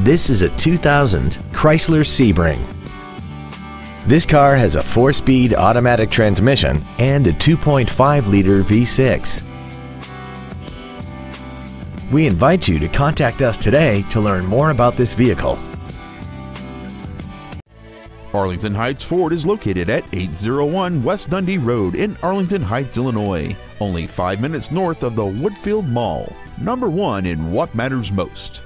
This is a 2000 Chrysler Sebring. This car has a 4-speed automatic transmission and a 2.5-liter V6. We invite you to contact us today to learn more about this vehicle. Arlington Heights Ford is located at 801 West Dundee Road in Arlington Heights, Illinois, only five minutes north of the Woodfield Mall, number one in what matters most.